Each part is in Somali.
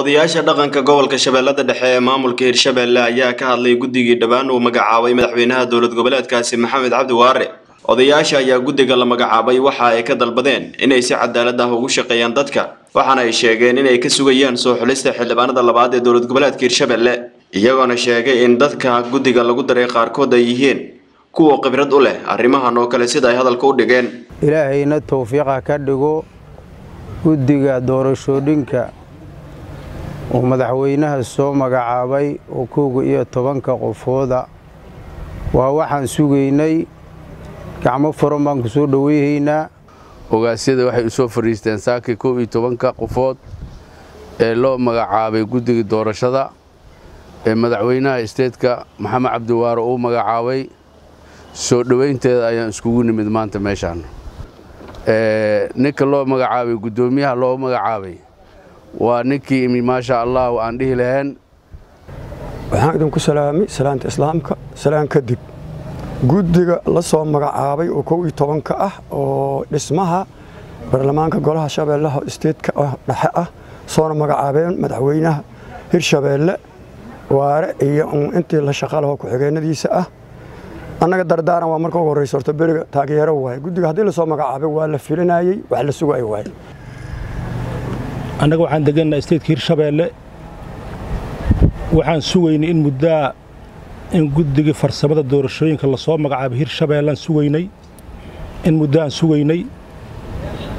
odayaasha dhaqanka gobolka shabeellada dhexe ee maamulka hirshabelle ayaa ka hadlay guddigii dhowaan uu magacaabay madaxweynaha dowlad goboleedkaasi maxamed cabdi waare. Odayaasha ayaa guddiga la magacaabay waxa ay ka dalbadeen inay si cadaalad ah ugu shaqeeyaan dadka waxaana ay sheegeen inay ka sugayaan soo xulista xildhibaanada labaad ee dowlad goboleedka hirshabelle iyagoona sheegay in dadka guddiga lagu daray qaarkood ay yihiin kuwa khibrad u leh arrimahan oo kale sida ay hadalka u dhigeen. Ilaahayna towfiiqa ka dhigo guddiga doorashooyinka uu madaxweynaha soo magacaabay oo kooga iyo tobanka qofooda. Waa waxaan sugaynay gacmo furan baan ku soo dhoweyhaynaa ogaasyada waxay u soo fadhiisteen saakii kow iyo tobanka qofood ee loo magacaabay guddiga doorashada ee madaxweynaha isteedka maxamed cabdiwaare uu magacaabay. Soo dhowaynteeda ayaan iskugu nimid maanta meeshaan. Ninka loo magacaabay guddoomiyaha loo magacaabay waa ninkii imi maasha allah aan dhihi lahayn waxaan idinku salaamay salaanta islaamka salaan kadib guddiga la soo magacaabay oo kow iyo tobanka ah oo dhismaha baarlamaanka golaha shabeellaha isteedka dhexe ah soona magacaabeen madaxweynaha hirshabeelle waare iyo intii la shaqalaho ku-xigeenadiisa ah. Annaga dardaaran waa marka ugu horreysa horta beriga taageero waaye. Guddiga haddii la soo magacaabay waa la filinayey wax la sugay waaye annaga waxaan degannaha isteedka hirshabeelle waxaan sugaynay in muddaa in guddigii farsamada doorashooyinka la soo magacaabay hirshabeellaan sugaynay. In muddoaan sugaynay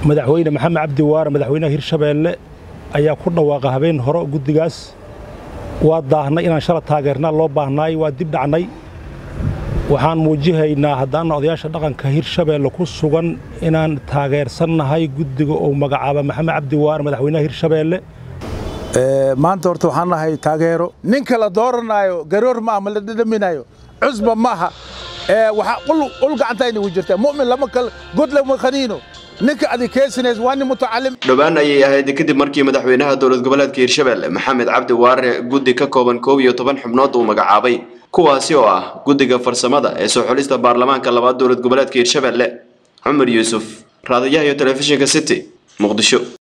madaxweyne maxamed cabdi waare madaxweynaha hirshabeelle ayaa ku dhawaaqa habeen hore guddigaas. Waa daahnay inaan shala taageernaa loo baahnaay waa dib dhacnay waxaan muujihaynaa haddaana odayaasha dhaqanka hirshabeelle ku sugan inaan taageersannahay guddiga uu magacaaba maxamed cabdi waare madaxweynaha hirshabeelle maanta horta waxaan nahay taageero. Ninka la dooranaayo garoor ma aha ma la dhadhaminayo cusba maaha waxaa ul gacantayna ugu jirtaa mu'min lama kal god lama khaniino ninka adikeysanays waa nin mutacalim dhowaan ayay ahayd kadib markii madaxweynaha dowlad goboleedka hirshabelle maxamed cabdi waare guddi ka kooban koob iyo toban xubnood uu magacaabay. Kuwaasi oo ah guddiga farsamada ee soo xulista baarlamaanka labaad dowlad goboleedka hirshabelle cumar yuusuf raadayaha iyo telefishinka city muqdisho